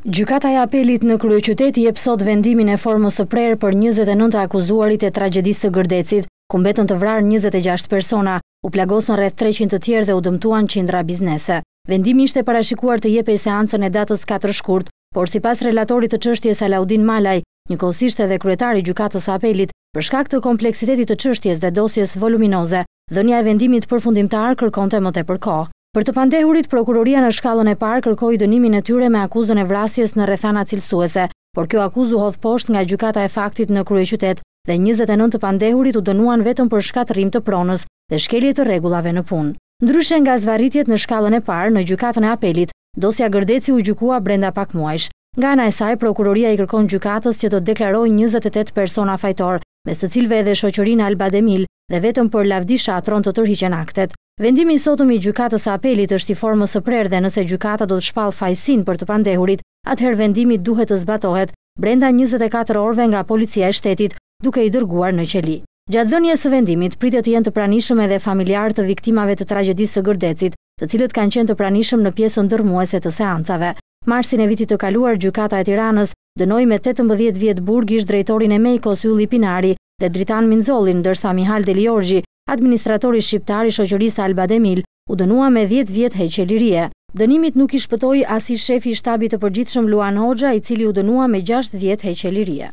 Gjykata e Apelit në kryeqytet jep sot vendimin e formës së prerë për njëzet e nëntë të akuzuarit e tragjedisë së Gërdecit, ku mbetën të vrarë njëzet e gjashtë persona, u plagosën rreth treqind të tjerë dhe u dëmtuan qindra biznese. Vendimi ishte parashikuar të jepej seancën e datës katër shkurt, por sipas relatorit të çështjes Alaudin Malaj, njëkohësisht edhe kryetar i Gjykatës së Apelit, për shkak të kompleksitetit të çështjes dhe dosjes voluminoze, dhënia e vendimit përfundimtar kërkonte më tepër kohë. Për të pandehurit, prokuroria në shkallën e parë kërkoi dënimin e tyre me akuzën e vrasjes në rrethana cilësuese, por kjo akuzë u hodh poshtë nga Gjykata e Faktit në kryeqytet dhe njëzet e nëntë të pandehurit u dënuan vetëm për shkatërrim të pronës dhe shkelje të rregullave në punë. Ndryshe nga zvarritjet në shkallën e parë, në Gjykatën e Apelit, dosja Gërdeci u gjykua brenda pak muajsh. Nga ana e saj, prokuroria i kërkon gjykatës që të deklarojë njëzet e tetë persona fajtorë, mes të cilëve edhe shoqërinë Alba Demil, dhe vetëm për Lavdi Shatron të tërhiqen aktet. Vendimi i sotëm i Gjykatës së Apelit është i formës së prerë dhe nëse gjykata do të shpallë fajësinë për të pandehurit, atëherë vendimi duhet të zbatohet brenda njëzet e katër orëve nga Policia e Shtetit, duke i dërguar në qeli. Gjatë dhënies së vendimit, pritet të jenë të pranishëm edhe familjarë të viktimave të tragjedisë së Gërdecit, të cilët kanë qenë të pranishëm në pjesën dërrmuese të seancave. Marsin e vitit të kaluar Gjykata e Tiranës dënoi me tetëmbëdhjetë vjet burg ish-drejtorin e Meikos Ylli Pinari dhe Dritan Minxollin, ndërsa Mihal Deliorgji, administratori shqiptar i shoqërisë Alba Demil, u dënua me dhjetë vjet heqje lirie. Dënimit nuk i shpëtoi as ish-shefi i Shtabit të Përgjithshëm Luan Hoxha, i cili u dënua me gjashtë vjet heqje lirie.